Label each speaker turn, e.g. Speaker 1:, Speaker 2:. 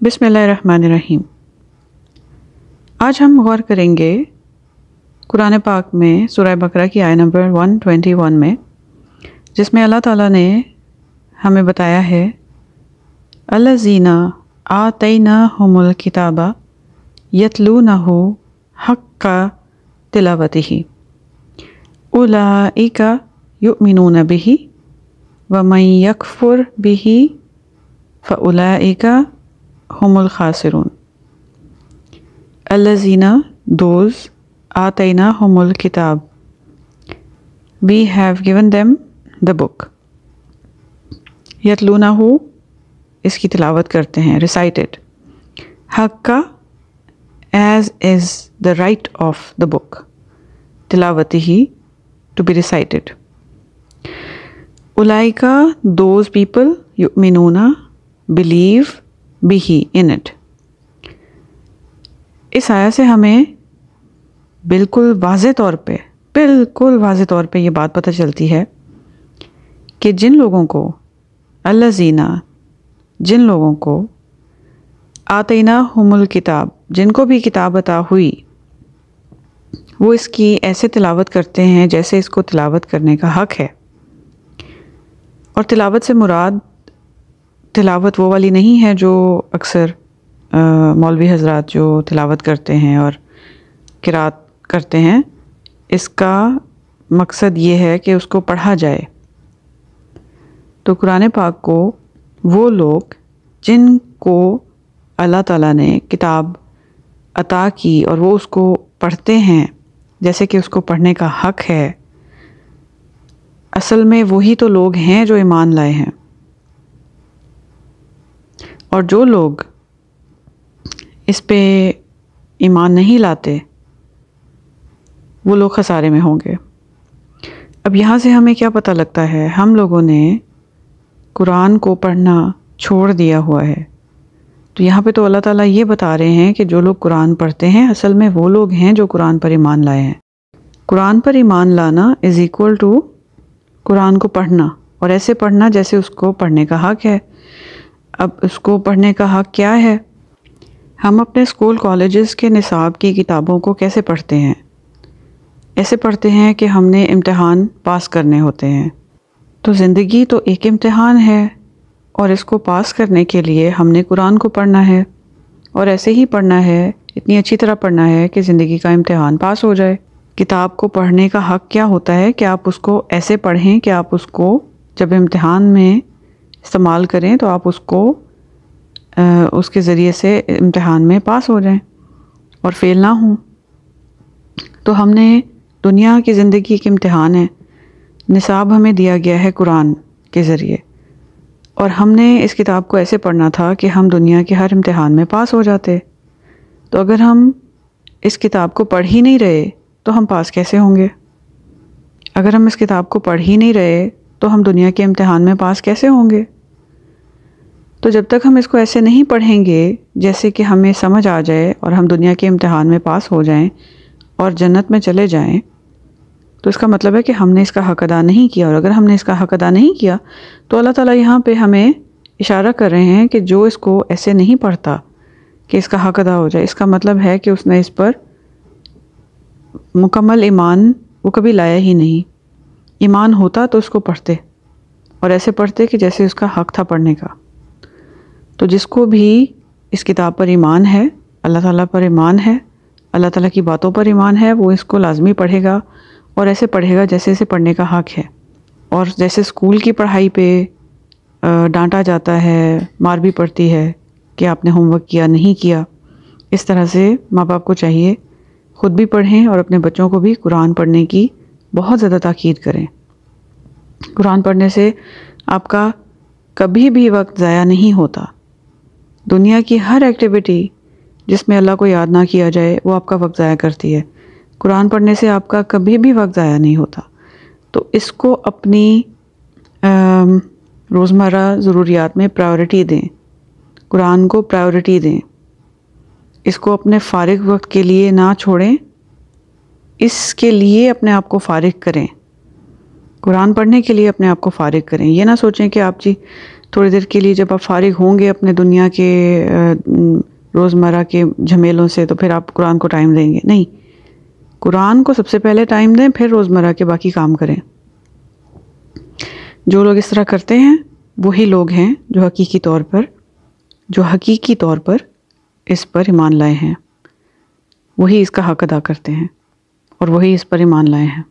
Speaker 1: बिसमीम आज हम गौर करेंगे कुरान पाक में सूरह बकरा की आय नंबर 121 में, जिसमें अल्लाह ताला ने हमें बताया है, अल्लाजीना आतना हमल किताबा यतलू नहो हक का तिलावती ही उलाइका युमिनून बिही व मई यकफुर बिही फ़लाइका हमल खासरून अल्लाजीना दोज आतना हमल किताब we have given them the book यतलूना हो इसकी तिलावत करते हैं रिसाइटेड हक का as is the right of the book तिलावती ही टू बी रिसाइटेड उलाइका दोज पीपल युमिनूना बिलीव बी ही इन इट इस आया से हमें बिल्कुल वाज तौर पे, बिल्कुल वाज तौर पे ये बात पता चलती है कि जिन लोगों को अल्लाह जीना, जिन लोगों को आतना हमल किताब, जिनको भी किताब अता हुई, वो इसकी ऐसे तिलावत करते हैं जैसे इसको तिलावत करने का हक है। और तिलावत से मुराद तिलावत वो वाली नहीं है जो अक्सर मौलवी हजरात जो तिलावत करते हैं और किरात करते हैं, इसका मकसद ये है कि उसको पढ़ा जाए। तो कुरान पाक को वो लोग जिनको अल्लाह ताला ने किताब अता की और वो उसको पढ़ते हैं, जैसे कि उसको पढ़ने का हक है, असल में वही तो लोग हैं जो ईमान लाए हैं। और जो लोग इस पे ईमान नहीं लाते, वो लोग खसारे में होंगे। अब यहाँ से हमें क्या पता लगता है? हम लोगों ने कुरान को पढ़ना छोड़ दिया हुआ है। तो यहाँ पे तो अल्लाह ताला ये बता रहे हैं कि जो लोग कुरान पढ़ते हैं, असल में वो लोग हैं जो कुरान पर ईमान लाए हैं। कुरान पर ईमान लाना इज़ इक्वल टू कुरान को पढ़ना और ऐसे पढ़ना जैसे उसको पढ़ने का हक है। अब उसको पढ़ने का हक क्या है? हम अपने स्कूल कॉलेजेस के निसाब की किताबों को कैसे पढ़ते हैं? ऐसे पढ़ते हैं कि हमने इम्तहान पास करने होते हैं। तो ज़िंदगी तो एक इम्तहान है, और इसको पास करने के लिए हमने कुरान को पढ़ना है। और ऐसे ही पढ़ना है, इतनी अच्छी तरह पढ़ना है कि ज़िंदगी का इम्तहान पास हो जाए। किताब को पढ़ने का हक क्या होता है कि आप उसको ऐसे पढ़ें कि आप उसको जब इम्तहान में इस्तेमाल करें तो आप उसको उसके ज़रिए से इम्तहान में पास हो जाएँ और फेल ना हों। तो हमने दुनिया की ज़िंदगी एक इम्तहान है। निसाब हमें दिया गया है कुरान के ज़रिए। और हमने इस किताब को ऐसे पढ़ना था कि हम दुनिया के हर इम्तहान में पास हो जाते। तो अगर हम इस किताब को पढ़ ही नहीं रहे तो हम पास कैसे होंगे? अगर हम इस किताब को पढ़ ही नहीं रहे तो हम दुनिया के इम्तहान में पास कैसे होंगे? तो जब तक हम इसको ऐसे नहीं पढ़ेंगे, जैसे कि हमें समझ आ जाए और हम दुनिया के इम्तहान में पास हो जाएँ और जन्नत में चले जाएँ तो इसका मतलब है कि हमने इसका हक अदा नहीं किया। और अगर हमने इसका हक अदा नहीं किया तो अल्लाह ताला यहाँ पे हमें इशारा कर रहे हैं कि जो इसको ऐसे नहीं पढ़ता, कि इसका हक अदा हो जाए। इसका मतलब है कि उसने इस पर मुकम्मल ईमान वो कभी लाया ही नहीं। ईमान होता तो उसको पढ़ते और ऐसे पढ़ते कि जैसे उसका हक था पढ़ने का। तो जिसको भी इस किताब पर ईमान है, अल्लाह ताला पर ईमान है, अल्लाह ताला की बातों पर ईमान है, वो इसको लाजमी पढ़ेगा और ऐसे पढ़ेगा जैसे इसे पढ़ने का हक है। और जैसे स्कूल की पढ़ाई पे डांटा जाता है, मार भी पड़ती है कि आपने होमवर्क किया, नहीं किया, इस तरह से माँ बाप को चाहिए ख़ुद भी पढ़ें और अपने बच्चों को भी कुरान पढ़ने की बहुत ज़्यादा ताक़ीद करें। कुरान पढ़ने से आपका कभी भी वक्त ज़ाया नहीं होता। दुनिया की हर एक्टिविटी जिसमें अल्लाह को याद ना किया जाए, वो आपका वक्त ज़ाया करती है। कुरान पढ़ने से आपका कभी भी वक्त ज़ाया नहीं होता। तो इसको अपनी रोज़मर्रा ज़रूरियात में प्रायोरिटी दें। कुरान को प्रायोरिटी दें। इसको अपने फारिग वक्त के लिए ना छोड़ें। इसके लिए अपने आप को फारिग करें। कुरान पढ़ने के लिए अपने आप को फारिग करें। यह ना सोचें कि आप जी थोड़ी देर के लिए जब आप फारिग होंगे अपने दुनिया के रोज़मर्रा के झमेलों से तो फिर आप कुरान को टाइम देंगे। नहीं। कुरान को सबसे पहले टाइम दें, फिर रोज़मर्रा के बाकी काम करें। जो लोग इस तरह करते हैं, वही लोग हैं जो हकीकी तौर पर, जो हकीकी तौर पर इस पर ईमान लाए हैं। वही इसका हक अदा करते हैं और वही इस पर ईमान लाए हैं।